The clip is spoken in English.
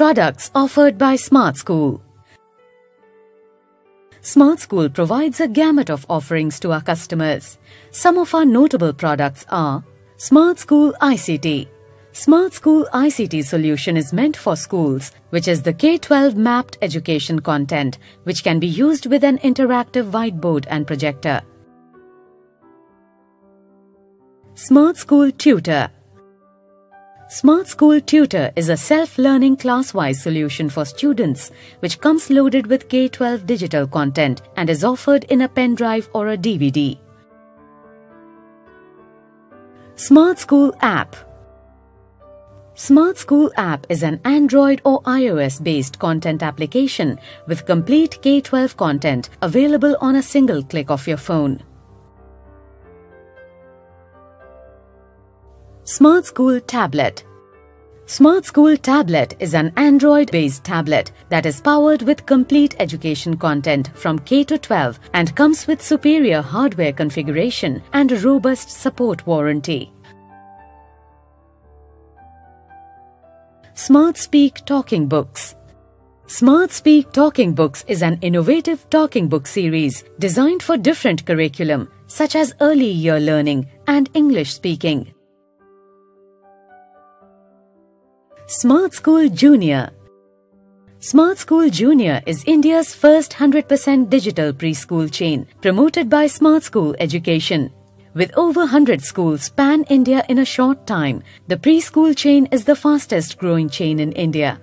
Products offered by Smart School. Smart School provides a gamut of offerings to our customers. Some of our notable products are Smart School ICT. Smart School ICT solution is meant for schools, which is the K-12 mapped education content, which can be used with an interactive whiteboard and projector. Smart School Tutor Smart School Tutor is a self-learning class-wise solution for students which comes loaded with K-12 digital content and is offered in a pen drive or a DVD. Smart School App Smart School app is an Android or iOS based content application with complete K-12 content available on a single click of your phone. Smart School Tablet Smart School Tablet is an Android-based tablet that is powered with complete education content from K to 12 and comes with superior hardware configuration and a robust support warranty. Smart Speak Talking Books Smart Speak Talking Books is an innovative talking book series designed for different curriculum such as early year learning and English speaking. Smart School Junior Smart School Junior is India's first 100% digital preschool chain promoted by Smart School Education. With over 100 schools pan India in a short time, the preschool chain is the fastest growing chain in India.